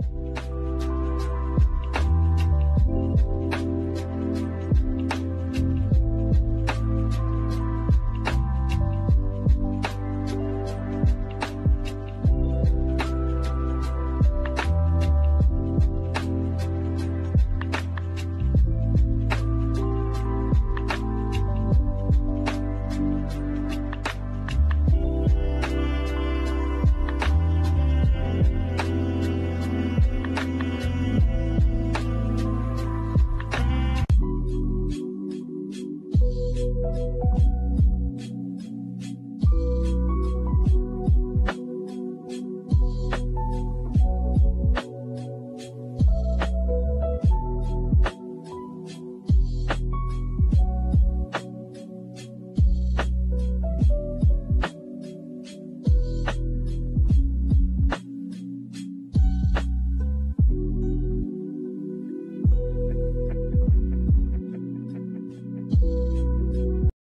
Música